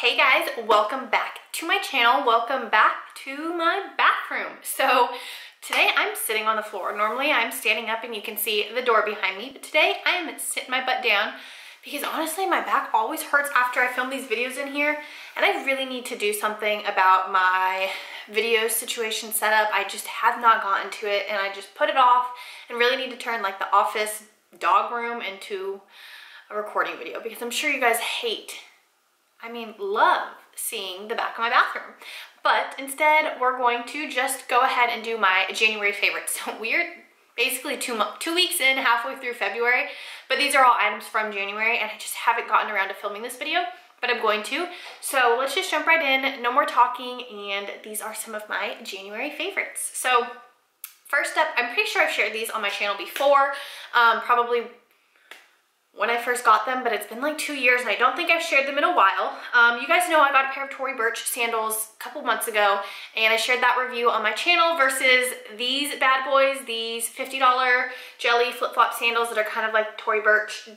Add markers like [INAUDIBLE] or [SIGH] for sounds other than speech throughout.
Hey guys, welcome back to my channel. Welcome back to my bathroom. So today I'm sitting on the floor. Normally I'm standing up and you can see the door behind me, but today I am sitting my butt down because honestly my back always hurts after I film these videos in here and I really need to do something about my video situation setup. I just have not gotten to it and I just put it off and really need to turn like the office dog room into a recording video because I'm sure you guys hate I mean, love seeing the back of my bathroom. But instead, we're going to just go ahead and do my January favorites. [LAUGHS] So we're basically two, two weeks in, halfway through February, but these are all items from January and I just haven't gotten around to filming this video, but I'm going to. So let's just jump right in, no more talking, and these are some of my January favorites. So first up, I'm pretty sure I've shared these on my channel before, um, probably when I first got them, but it's been like two years and I don't think I've shared them in a while. Um, you guys know I got a pair of Tory Burch sandals a couple months ago and I shared that review on my channel versus these bad boys, these $50 jelly flip-flop sandals that are kind of like Tory Burch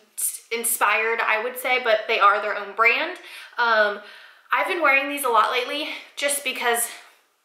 inspired, I would say, but they are their own brand. Um, I've been wearing these a lot lately just because,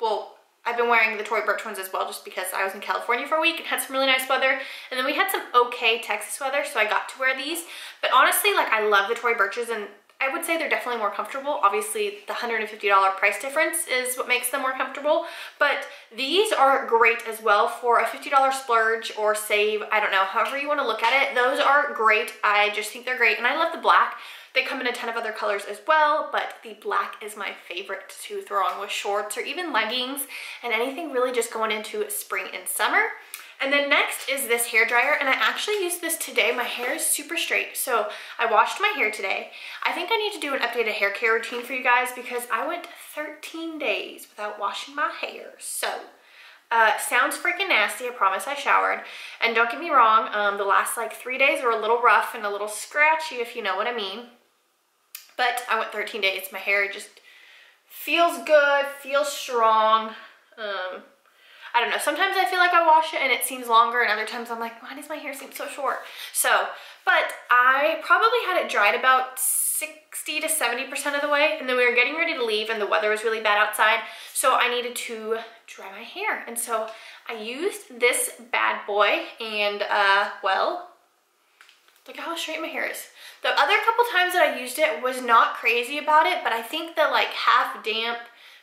well, I've been wearing the Tory Burch ones as well just because I was in California for a week and had some really nice weather. And then we had some okay Texas weather, so I got to wear these. But honestly, like I love the Tory Burches and I would say they're definitely more comfortable. Obviously, the $150 price difference is what makes them more comfortable. But these are great as well for a $50 splurge or save. I don't know, however you want to look at it. Those are great. I just think they're great. And I love the black. They come in a ton of other colors as well, but the black is my favorite to throw on with shorts or even leggings and anything really just going into spring and summer. And then next is this hair dryer, and I actually used this today. My hair is super straight, so I washed my hair today. I think I need to do an updated hair care routine for you guys because I went 13 days without washing my hair. So, uh, sounds freaking nasty, I promise I showered. And don't get me wrong, um, the last like three days were a little rough and a little scratchy, if you know what I mean. But I went 13 days. My hair just feels good, feels strong. Um, I don't know. Sometimes I feel like I wash it and it seems longer and other times I'm like, why does my hair seem so short? So, but I probably had it dried about 60 to 70% of the way and then we were getting ready to leave and the weather was really bad outside. So I needed to dry my hair. And so I used this bad boy and uh, well, look at how straight my hair is. The other couple times that I used it was not crazy about it, but I think the like half damp,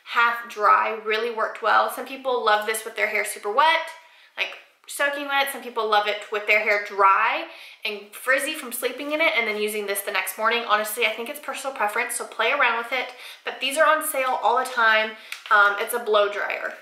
half dry really worked well. Some people love this with their hair super wet, like soaking wet. Some people love it with their hair dry and frizzy from sleeping in it and then using this the next morning. Honestly, I think it's personal preference, so play around with it. But these are on sale all the time. Um, it's a blow dryer.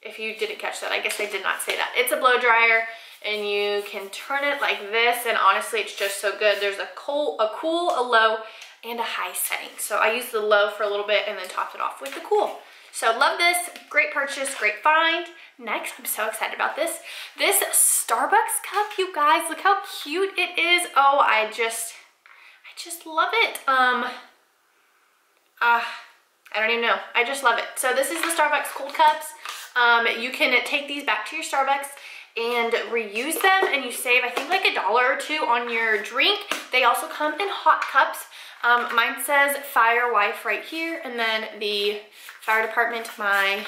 If you didn't catch that, I guess I did not say that. It's a blow dryer and you can turn it like this and honestly it's just so good. There's a cool, a cool, a low, and a high setting. So I used the low for a little bit and then topped it off with the cool. So love this, great purchase, great find. Next, I'm so excited about this. This Starbucks cup, you guys, look how cute it is. Oh, I just, I just love it. Um, uh, I don't even know. I just love it. So this is the Starbucks cold cups. Um, you can take these back to your Starbucks and reuse them and you save I think like a dollar or two on your drink. They also come in hot cups. Um, mine says fire wife right here and then the fire department my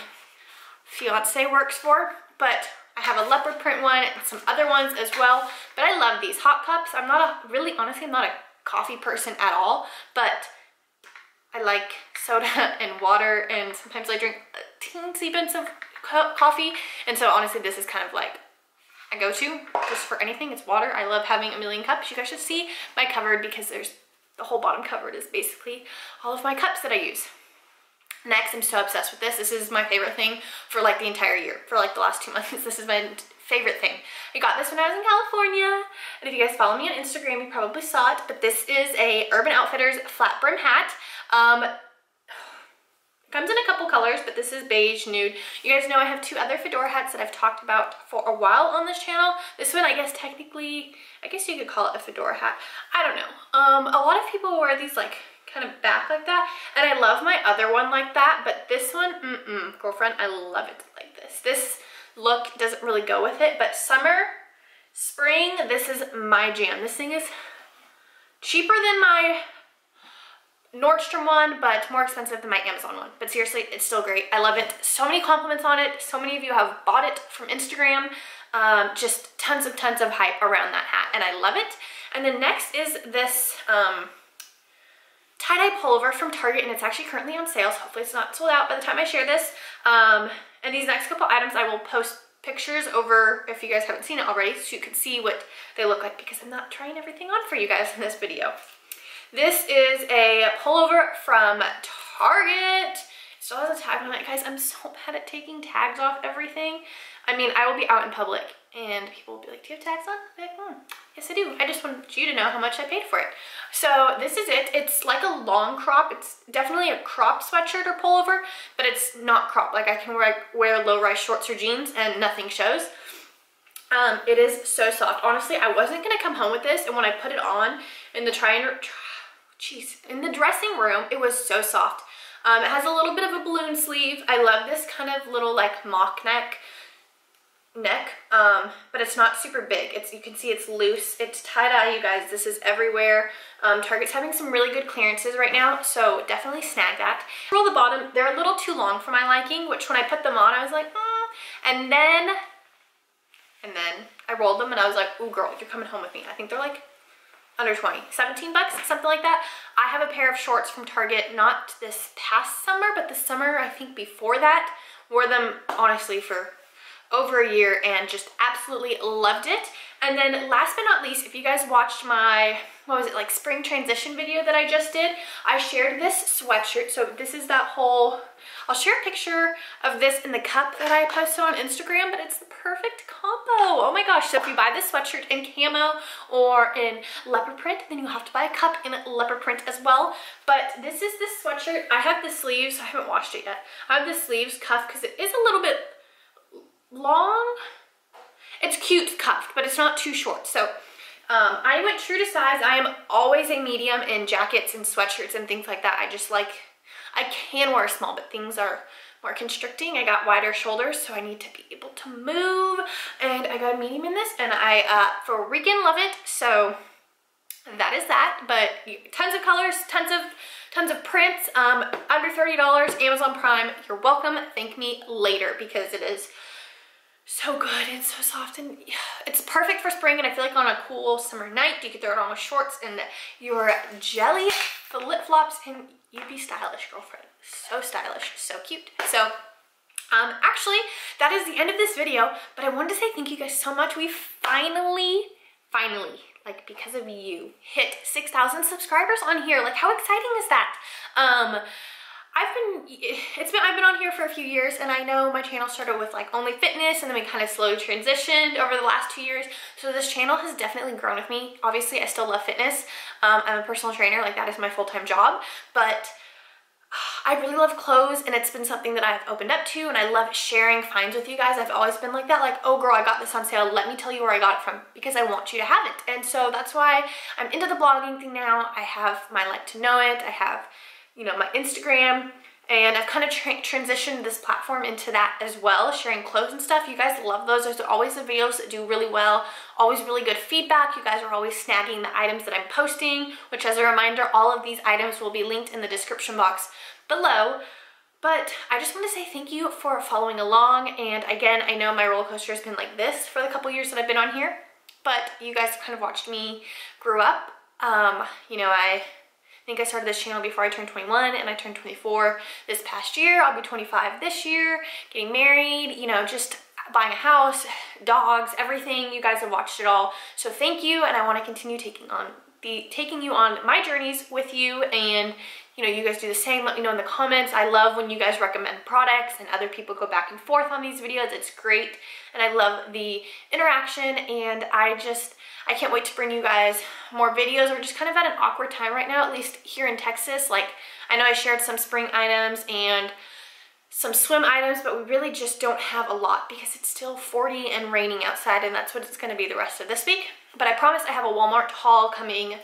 fiance works for but I have a leopard print one and some other ones as well but I love these hot cups. I'm not a really honestly I'm not a coffee person at all but I like soda [LAUGHS] and water and sometimes I drink teensy bits of co coffee and so honestly this is kind of like I go to just for anything. It's water. I love having a million cups. You guys should see my cupboard because there's the whole bottom cupboard is basically all of my cups that I use. Next, I'm so obsessed with this. This is my favorite thing for like the entire year. For like the last two [LAUGHS] months, this is my favorite thing. I got this when I was in California. And if you guys follow me on Instagram, you probably saw it. But this is a Urban Outfitters flat brim hat. Um, Comes in a couple colors, but this is beige nude. You guys know I have two other fedora hats that I've talked about for a while on this channel. This one, I guess technically, I guess you could call it a fedora hat. I don't know. Um, a lot of people wear these like kind of back like that. And I love my other one like that, but this one, mm-mm, girlfriend, I love it like this. This look doesn't really go with it, but summer, spring, this is my jam. This thing is cheaper than my Nordstrom one, but more expensive than my Amazon one. But seriously, it's still great. I love it. So many compliments on it. So many of you have bought it from Instagram. Um, just tons of tons of hype around that hat and I love it. And then next is this um, tie-dye pullover from Target and it's actually currently on sale. So hopefully it's not sold out by the time I share this. Um, and these next couple items I will post pictures over if you guys haven't seen it already so you can see what they look like because I'm not trying everything on for you guys in this video. This is a pullover from Target. Still has a tag on it. Guys, I'm so [LAUGHS] bad at taking tags off everything. I mean, I will be out in public and people will be like, do you have tags on? Like, hmm, yes I do. I just want you to know how much I paid for it. So this is it. It's like a long crop. It's definitely a crop sweatshirt or pullover, but it's not crop. Like I can wear, wear low-rise shorts or jeans and nothing shows. Um, it is so soft. Honestly, I wasn't gonna come home with this, and when I put it on in the try and, jeez, in the dressing room, it was so soft. Um, it has a little bit of a balloon sleeve. I love this kind of little like mock neck neck, um, but it's not super big. It's You can see it's loose. It's tie-dye, you guys. This is everywhere. Um, Target's having some really good clearances right now, so definitely snag that. Roll the bottom. They're a little too long for my liking, which when I put them on, I was like, mm. And then, and then I rolled them and I was like, ooh, girl, you're coming home with me. I think they're like under 20, 17 bucks, something like that. I have a pair of shorts from Target, not this past summer, but the summer, I think before that, wore them honestly for over a year and just absolutely loved it. And then last but not least, if you guys watched my, what was it, like spring transition video that I just did, I shared this sweatshirt. So this is that whole, I'll share a picture of this in the cup that I posted on Instagram, but it's the perfect combo. Oh my gosh. So if you buy this sweatshirt in camo or in leopard print, then you have to buy a cup in leopard print as well. But this is this sweatshirt. I have the sleeves, I haven't washed it yet. I have the sleeves cuffed because it is a little bit long. It's cute cuffed, but it's not too short. So um, I went true to size. I am always a medium in jackets and sweatshirts and things like that. I just like, I can wear small, but things are more constricting. I got wider shoulders, so I need to be able to move. And I got a medium in this, and I uh, freaking love it. So that is that. But tons of colors, tons of tons of prints, um, under $30, Amazon Prime. You're welcome. Thank me later because it is so good and so soft and [SIGHS] it's perfect for spring and I feel like on a cool summer night you could throw it on with shorts and your jelly flip-flops and you'd be stylish girlfriend. So stylish so cute. So um actually that is the end of this video but I wanted to say thank you guys so much. We finally finally like because of you hit 6,000 subscribers on here. Like how exciting is that? Um I've been, [SIGHS] it's been, I've been on here for a few years and I know my channel started with like only fitness and then we kind of slowly transitioned over the last two years. So this channel has definitely grown with me. Obviously I still love fitness. Um, I'm a personal trainer, like that is my full-time job, but [SIGHS] I really love clothes and it's been something that I've opened up to and I love sharing finds with you guys. I've always been like that, like, oh girl, I got this on sale. Let me tell you where I got it from because I want you to have it. And so that's why I'm into the blogging thing now. I have my like to know it. I have you know, my Instagram, and I've kind of tra transitioned this platform into that as well, sharing clothes and stuff. You guys love those. There's always the videos that do really well, always really good feedback. You guys are always snagging the items that I'm posting, which as a reminder, all of these items will be linked in the description box below. But I just want to say thank you for following along. And again, I know my roller coaster has been like this for the couple years that I've been on here, but you guys have kind of watched me grow up. Um, you know, I think I started this channel before I turned 21 and I turned 24 this past year. I'll be 25 this year, getting married, you know, just buying a house, dogs, everything. You guys have watched it all. So thank you and I want to continue taking on the taking you on my journeys with you and you know, you guys do the same. Let me know in the comments. I love when you guys recommend products and other people go back and forth on these videos. It's great. And I love the interaction and I just, I can't wait to bring you guys more videos. We're just kind of at an awkward time right now, at least here in Texas. Like, I know I shared some spring items and some swim items, but we really just don't have a lot because it's still 40 and raining outside and that's what it's gonna be the rest of this week. But I promise I have a Walmart haul coming,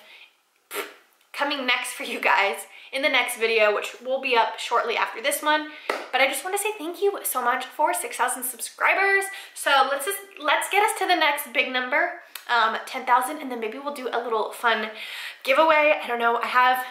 coming next for you guys in the next video, which will be up shortly after this one. But I just want to say thank you so much for 6,000 subscribers. So let's just, let's get us to the next big number, um, 10,000, and then maybe we'll do a little fun giveaway. I don't know, I have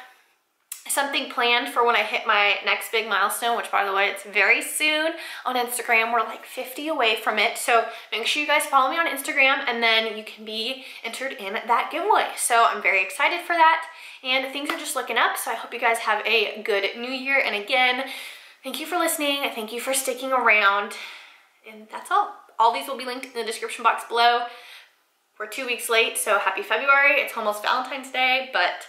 something planned for when I hit my next big milestone, which by the way, it's very soon on Instagram. We're like 50 away from it. So make sure you guys follow me on Instagram and then you can be entered in that giveaway. So I'm very excited for that and things are just looking up. So I hope you guys have a good new year. And again, thank you for listening. Thank you for sticking around and that's all. All these will be linked in the description box below. We're two weeks late, so happy February. It's almost Valentine's Day, but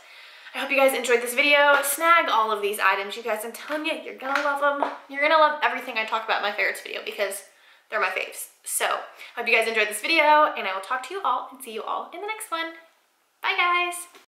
I hope you guys enjoyed this video. Snag all of these items, you guys. I'm telling you, you're gonna love them. You're gonna love everything I talk about in my favorites video because they're my faves. So, I hope you guys enjoyed this video, and I will talk to you all and see you all in the next one. Bye, guys.